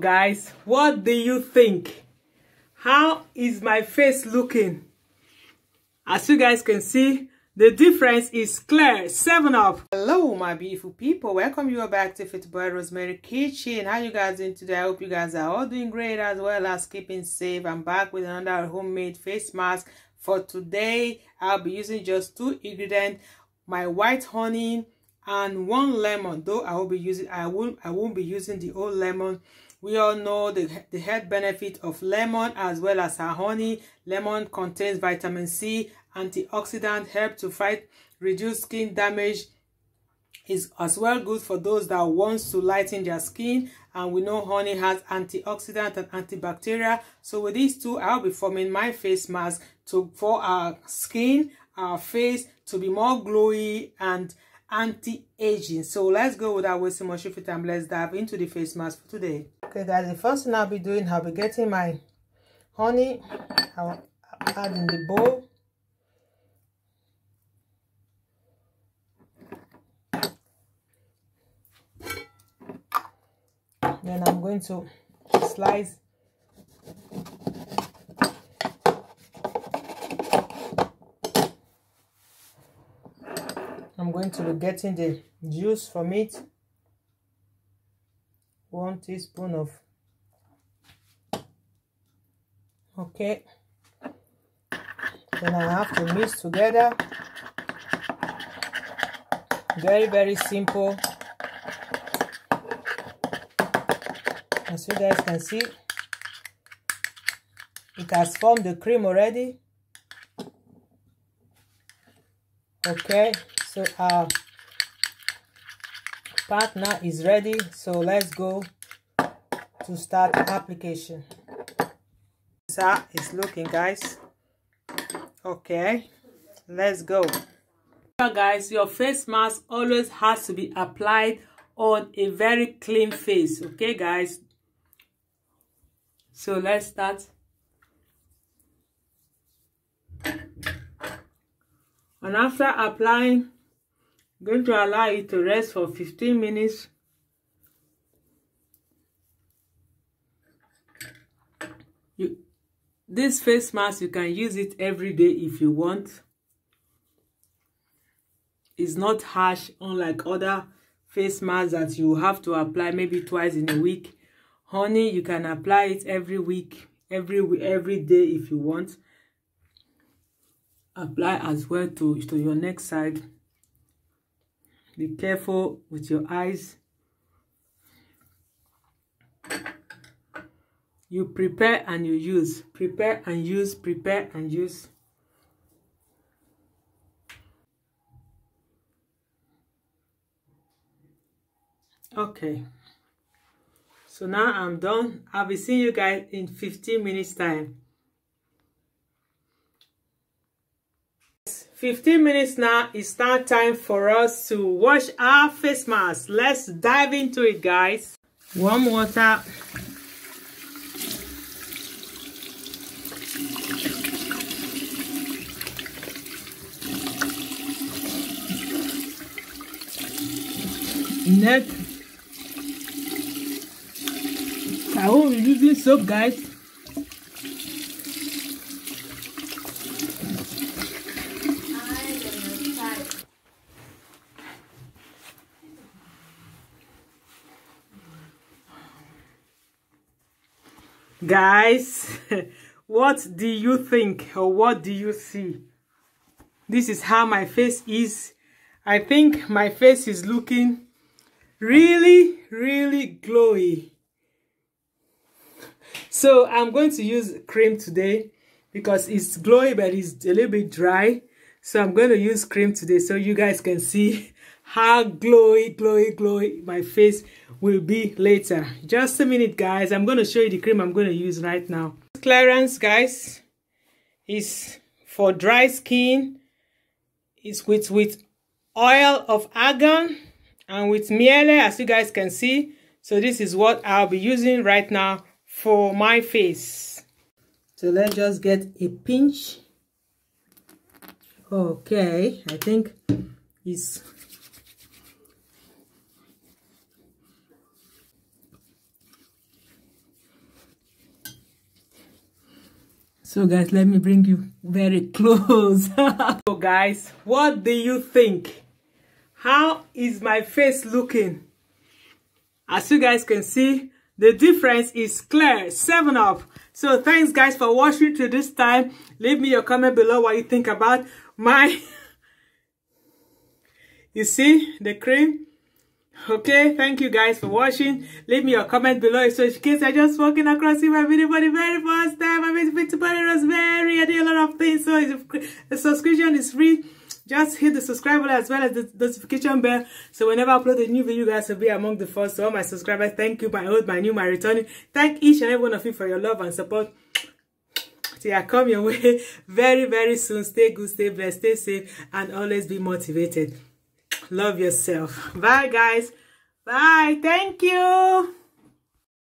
guys what do you think? How is my face looking? As you guys can see the difference is clear. Seven up. Hello my beautiful people. Welcome you back to Efetobore rosemary kitchen. How you guys doing today? I hope you guys are all doing great as well as keeping safe. I'm back with another homemade face mask for today. I'll be using just two ingredients my white honey and one lemon. Though i will be using i won't i won't be using the old lemon we all know the, the health benefit of lemon as well as our honey. Lemon contains vitamin c. Antioxidant help to fight reduce skin damage. Is as well good for those that wants to lighten their skin. And we know honey has antioxidant and antibacterial. So with these two i'll be forming my face mask to for our skin our face to be more glowy and anti-aging. So let's go without wasting much of your time let's dive into the face mask for today. Okay guys the first thing i'll be doing i'll be getting my honey i'll add in the bowl. Then i'm going to slice I'm going to be getting the juice from it. One teaspoon of okay. Then I have to mix together. Very, very simple. As you guys can see, it has formed the cream already. Okay, so our uh, partner is ready so let's go to start application. How it's looking guys. Okay let's go. Guys your face mask always has to be applied on a very clean face okay guys? So let's start. And after applying going to allow it to rest for 15 minutes. You this face mask you can use it every day if you want. It's not harsh unlike other face masks that you have to apply maybe twice in a week. Honey you can apply it every week every every day if you want. Apply as well to to your neck side be careful with your eyes. You prepare and you use. Prepare and use prepare and use. Okay. So now i'm done. I'll be seeing you guys in 15 minutes time 15 minutes now it's now time for us to wash our face mask. Let's dive into it guys. Warm water. Neck I will be using soap guys guys what do you think or what do you see? This is how my face is. I think my face is looking really really glowy. So i'm going to use cream today because it's glowy but it's a little bit dry. So i'm going to use cream today so you guys can see how glowy glowy glowy my face will be later. Just a minute guys. I'm going to show you the cream i'm going to use right now. Clearance guys is for dry skin. It's with with oil of argan and with miele as you guys can see. So this is what i'll be using right now for my face. So let's just get a pinch. Okay i think it's so guys let me bring you very close. So guys what do you think? How is my face looking? As you guys can see the difference is clear. Seven up. So thanks guys for watching to this time. Leave me your comment below what you think about my you see the cream okay thank you guys for watching. Leave me your comment below. So in case i just walking across my video for the very first time. I'm been to Bonny Rosemary i do a lot of things. So the subscription is free just hit the subscribe button as well as the notification bell. So whenever i upload a new video you guys will be among the first. So all my subscribers thank you. My old my new my returning. Thank each and every one of you for your love and support. Till I come your way very very soon. Stay good stay blessed stay safe and always be motivated love yourself. Bye guys. Bye. Thank you